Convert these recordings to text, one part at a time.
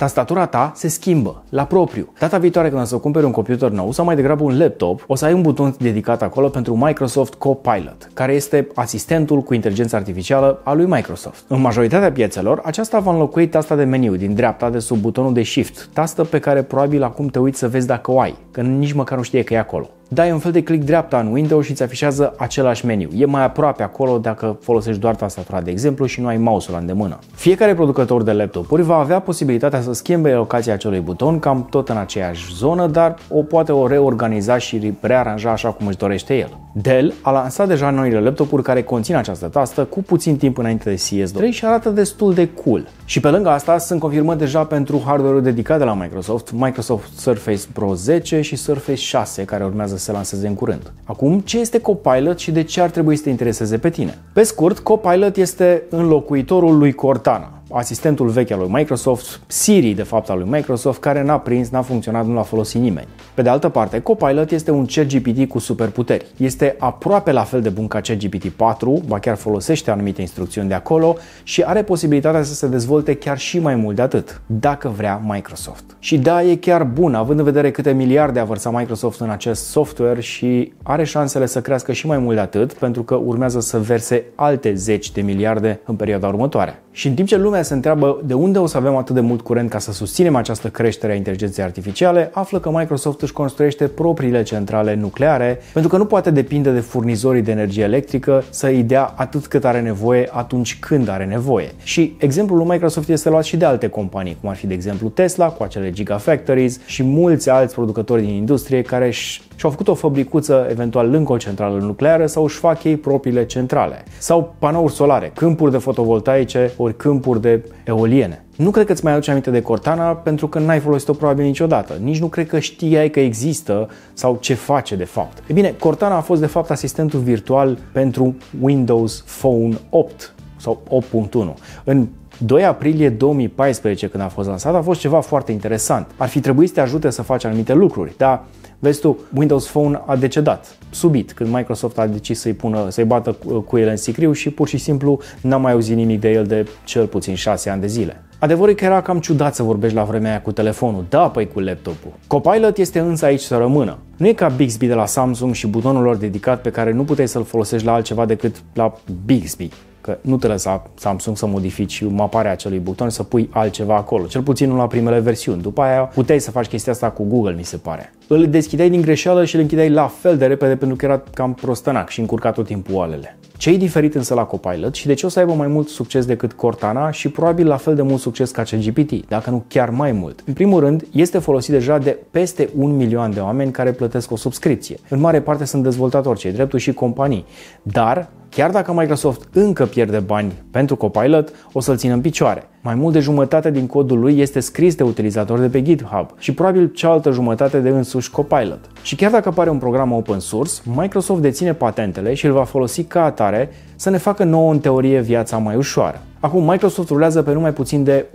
tastatura ta se schimbă la propriu. Data viitoare când o să cumperi un computer nou sau mai degrabă un laptop, o să ai un buton dedicat acolo pentru Microsoft Copilot, care este asistentul cu inteligență artificială a lui Microsoft. În majoritatea piețelor, aceasta va înlocui tasta de meniu din dreapta de sub butonul de Shift, tastă pe care probabil acum te uiți să vezi dacă o ai, că nici măcar nu știe că e acolo dai un fel de click dreapta în Windows și îți afișează același meniu. E mai aproape acolo dacă folosești doar tastatura, de exemplu, și nu ai mouse-ul la îndemână. Fiecare producător de laptopuri va avea posibilitatea să schimbe locația acelui buton cam tot în aceeași zonă, dar o poate o reorganiza și rearanja așa cum își dorește el. Dell a lansat deja noile laptopuri care conțin această tastă cu puțin timp înainte de CS2 și arată destul de cool. Și pe lângă asta sunt confirmat deja pentru hardware-ul dedicat de la Microsoft, Microsoft Surface Pro 10 și Surface 6, care urmează să se lanseze în curând. Acum, ce este Copilot și de ce ar trebui să te intereseze pe tine? Pe scurt, Copilot este înlocuitoriul lui Cortana asistentul vechi al lui Microsoft, Siri de fapt al lui Microsoft, care n-a prins, n-a funcționat, nu l-a folosit nimeni. Pe de altă parte, Copilot este un ChatGPT cu superputeri. Este aproape la fel de bun ca ChatGPT 4, ba chiar folosește anumite instrucțiuni de acolo și are posibilitatea să se dezvolte chiar și mai mult de atât, dacă vrea Microsoft. Și da, e chiar bun, având în vedere câte miliarde a vărsat Microsoft în acest software și are șansele să crească și mai mult de atât, pentru că urmează să verse alte zeci de miliarde în perioada următoare. Și în timp ce lumea se întreabă de unde o să avem atât de mult curent ca să susținem această creștere a inteligenței artificiale, află că Microsoft își construiește propriile centrale nucleare, pentru că nu poate depinde de furnizorii de energie electrică să îi dea atât cât are nevoie atunci când are nevoie. Și exemplul lui Microsoft este luat și de alte companii, cum ar fi de exemplu Tesla cu acele Gigafactories și mulți alți producători din industrie care își și-au făcut o fabricuță eventual lângă o centrală nucleară sau își fac ei propriile centrale. Sau panouri solare, câmpuri de fotovoltaice ori câmpuri de eoliene. Nu cred că îți mai aduce aminte de Cortana pentru că n-ai folosit-o probabil niciodată. Nici nu cred că știai că există sau ce face de fapt. E bine, Cortana a fost de fapt asistentul virtual pentru Windows Phone 8 sau 8.1. În 2 aprilie 2014, când a fost lansat, a fost ceva foarte interesant. Ar fi trebuit să te ajute să faci anumite lucruri, dar Vezi tu, Windows Phone a decedat subit când Microsoft a decis să-i, pună, să-i bată cu el în sicriu și pur și simplu n-am mai auzit nimic de el de cel puțin 6 ani de zile. Adevărul e că era cam ciudat să vorbești la vremea aia cu telefonul, da, păi cu laptopul. Copilot este însă aici să rămână. Nu e ca Bixby de la Samsung și butonul lor dedicat pe care nu puteai să-l folosești la altceva decât la Bixby. Că nu te lăsa Samsung să modifici maparea acelui buton să pui altceva acolo, cel puțin nu la primele versiuni. După aia puteai să faci chestia asta cu Google, mi se pare. Îl deschideai din greșeală și îl închideai la fel de repede pentru că era cam prostănac și încurcat tot timpul oalele. Ce e diferit însă la Copilot și de ce o să aibă mai mult succes decât Cortana și probabil la fel de mult succes ca CGPT, dacă nu chiar mai mult? În primul rând, este folosit deja de peste un milion de oameni care plătesc o subscripție. În mare parte sunt dezvoltatori, cei drepturi și companii, dar Chiar dacă Microsoft încă pierde bani pentru Copilot, o să-l țină în picioare. Mai mult de jumătate din codul lui este scris de utilizatori de pe GitHub și probabil cealaltă jumătate de însuși Copilot. Și chiar dacă apare un program open source, Microsoft deține patentele și îl va folosi ca atare să ne facă nouă în teorie viața mai ușoară. Acum, Microsoft rulează pe numai puțin de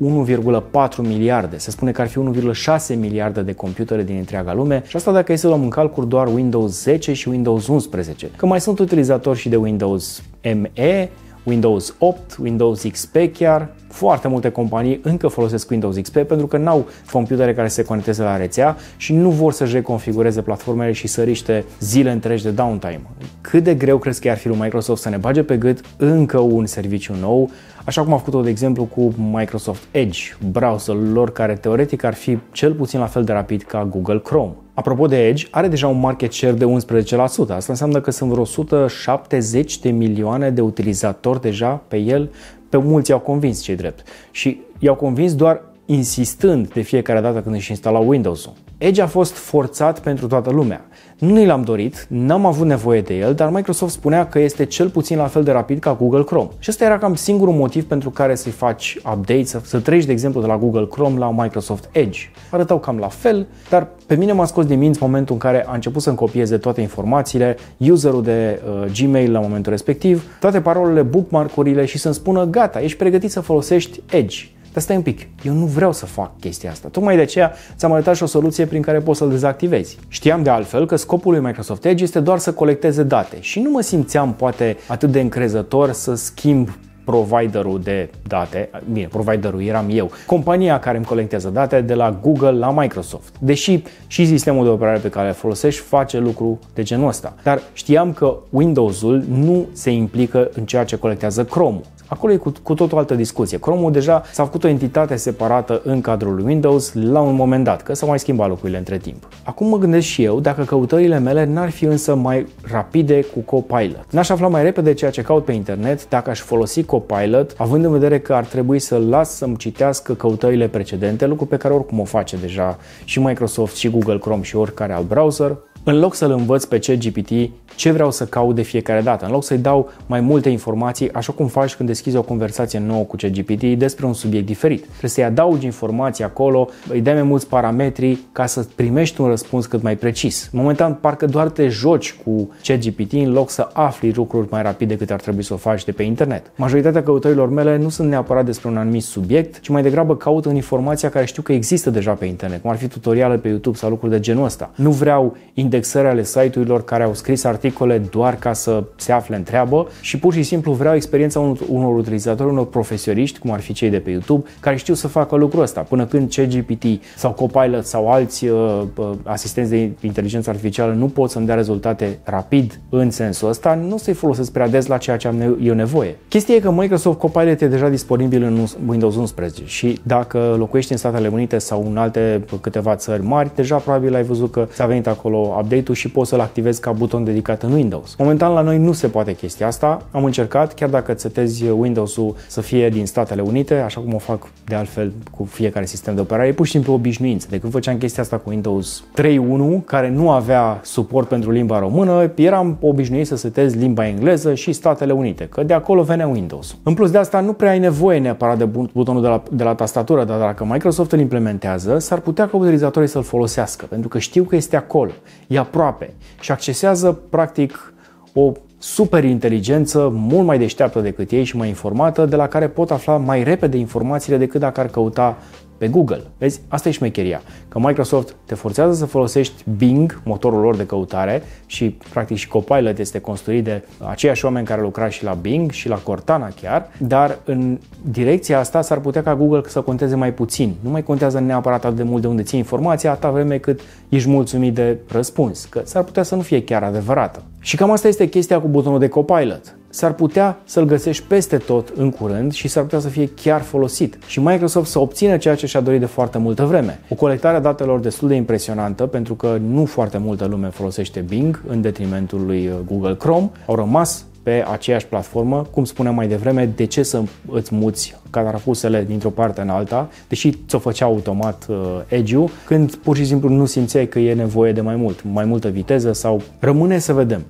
1,4 miliarde. Se spune că ar fi 1,6 miliarde de computere din întreaga lume și asta dacă e să luăm în calcul doar Windows 10 și Windows 11. Că mai sunt utilizatori și de Windows ME, Windows 8, Windows XP chiar. Foarte multe companii încă folosesc Windows XP pentru că n-au computere care se conecteze la rețea și nu vor să-și reconfigureze platformele și să riște zile întregi de downtime. Cât de greu crezi că ar fi lui Microsoft să ne bage pe gât încă un serviciu nou, așa cum a făcut-o de exemplu cu Microsoft Edge, browserul lor care teoretic ar fi cel puțin la fel de rapid ca Google Chrome. Apropo de Edge, are deja un market share de 11%. Asta înseamnă că sunt vreo 170 de milioane de utilizatori deja pe el. Pe mulți i-au convins cei drept. Și i-au convins doar insistând de fiecare dată când își instala Windows-ul. Edge a fost forțat pentru toată lumea. Nu ni l-am dorit, n-am avut nevoie de el, dar Microsoft spunea că este cel puțin la fel de rapid ca Google Chrome. Și ăsta era cam singurul motiv pentru care să-i faci update, să, să treci, de exemplu, de la Google Chrome la Microsoft Edge. Arătau cam la fel, dar pe mine m-a scos din minți momentul în care a început să-mi copieze toate informațiile, userul de uh, Gmail la momentul respectiv, toate parolele, bookmark-urile și să-mi spună gata, ești pregătit să folosești Edge. Dar stai un pic, eu nu vreau să fac chestia asta. Tocmai de aceea ți-am arătat și o soluție prin care poți să-l dezactivezi. Știam de altfel că scopul lui Microsoft Edge este doar să colecteze date și nu mă simțeam poate atât de încrezător să schimb providerul de date, bine, providerul eram eu, compania care îmi colectează date de la Google la Microsoft. Deși și sistemul de operare pe care îl folosești face lucru de genul ăsta. Dar știam că Windows-ul nu se implică în ceea ce colectează Chrome-ul. Acolo e cu, cu tot o altă discuție. Chrome-ul deja s-a făcut o entitate separată în cadrul Windows la un moment dat, că s-au mai schimbat lucrurile între timp. Acum mă gândesc și eu dacă căutările mele n-ar fi însă mai rapide cu Copilot. N-aș afla mai repede ceea ce caut pe internet dacă aș folosi Copilot, având în vedere că ar trebui să las să-mi citească căutările precedente, lucru pe care oricum o face deja și Microsoft și Google Chrome și oricare alt browser, în loc să-l învăț pe ChatGPT ce vreau să caut de fiecare dată, în loc să-i dau mai multe informații, așa cum faci când deschizi o conversație nouă cu ChatGPT despre un subiect diferit. Trebuie să-i adaugi informații acolo, îi dai mai mulți parametri ca să primești un răspuns cât mai precis. Momentan, parcă doar te joci cu ChatGPT în loc să afli lucruri mai rapid decât ar trebui să o faci de pe internet. Majoritatea căutărilor mele nu sunt neapărat despre un anumit subiect, ci mai degrabă caut în informația care știu că există deja pe internet, cum ar fi tutoriale pe YouTube sau lucruri de genul ăsta. Nu vreau indexări ale site-urilor care au scris articole doar ca să se afle în treabă și pur și simplu vreau experiența unor utilizatori, unor profesioniști, cum ar fi cei de pe YouTube, care știu să facă lucrul ăsta. Până când ChatGPT sau Copilot sau alți uh, uh, asistenți de inteligență artificială nu pot să-mi dea rezultate rapid în sensul ăsta, nu să-i folosesc prea des la ceea ce am eu nevoie. Chestia e că Microsoft Copilot e deja disponibil în Windows 11 și dacă locuiești în Statele Unite sau în alte câteva țări mari, deja probabil ai văzut că s-a venit acolo update-ul și poți să-l activezi ca buton dedicat în Windows. Momentan la noi nu se poate chestia asta. Am încercat, chiar dacă îți setezi Windows-ul să fie din Statele Unite, așa cum o fac de altfel cu fiecare sistem de operare, e pur și simplu obișnuință. De când făceam chestia asta cu Windows 3.1, care nu avea suport pentru limba română, eram obișnuit să setez limba engleză și Statele Unite, că de acolo venea Windows. În plus de asta, nu prea ai nevoie neapărat de butonul de la, de la tastatură, dar dacă Microsoft îl implementează, s-ar putea ca utilizatorii să-l folosească, pentru că știu că este acolo, e aproape și accesează practic o super inteligență mult mai deșteaptă decât ei și mai informată, de la care pot afla mai repede informațiile decât dacă ar căuta pe Google. Vezi, asta e șmecheria, că Microsoft te forțează să folosești Bing, motorul lor de căutare și practic și Copilot este construit de aceiași oameni care lucra și la Bing și la Cortana chiar, dar în direcția asta s-ar putea ca Google să conteze mai puțin. Nu mai contează neapărat atât de mult de unde ții informația, atâta vreme cât ești mulțumit de răspuns, că s-ar putea să nu fie chiar adevărată. Și cam asta este chestia cu butonul de Copilot s-ar putea să-l găsești peste tot în curând și s-ar putea să fie chiar folosit. Și Microsoft să obțină ceea ce și-a dorit de foarte multă vreme. O colectare a datelor destul de impresionantă pentru că nu foarte multă lume folosește Bing în detrimentul lui Google Chrome. Au rămas pe aceeași platformă, cum spuneam mai devreme, de ce să îți muți catarafusele dintr-o parte în alta, deși ți-o făcea automat uh, Edge-ul, când pur și simplu nu simțeai că e nevoie de mai mult, mai multă viteză sau rămâne să vedem.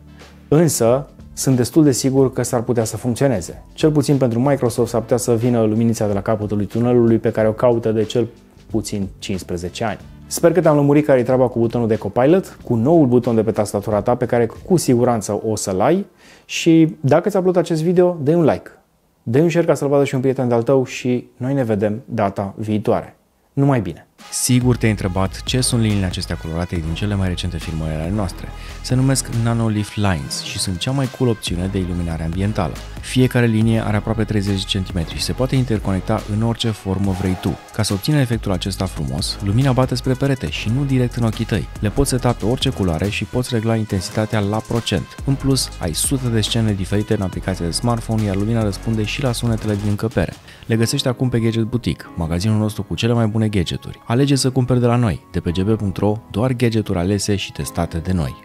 Însă, sunt destul de sigur că s-ar putea să funcționeze. Cel puțin pentru Microsoft s-ar putea să vină luminița de la capătul lui tunelului pe care o caută de cel puțin 15 ani. Sper că te-am lămurit care e treaba cu butonul de Copilot, cu noul buton de pe tastatura ta pe care cu siguranță o să-l ai și dacă ți-a plăcut acest video, dă un like, dă un share ca să-l vadă și un prieten de-al tău și noi ne vedem data viitoare. Numai bine! Sigur te-ai întrebat ce sunt liniile acestea colorate din cele mai recente filmări ale noastre. Se numesc Nanolift Lines și sunt cea mai cool opțiune de iluminare ambientală. Fiecare linie are aproape 30 cm și se poate interconecta în orice formă vrei tu. Ca să obțină efectul acesta frumos, lumina bate spre perete și nu direct în ochii tăi. Le poți seta pe orice culoare și poți regla intensitatea la procent. În plus, ai sute de scene diferite în aplicația de smartphone, iar lumina răspunde și la sunetele din încăpere. Le găsești acum pe Gadget Boutique, magazinul nostru cu cele mai bune gadgeturi. Alege să cumperi de la noi, de pe gb.ro, doar gadgeturi alese și testate de noi.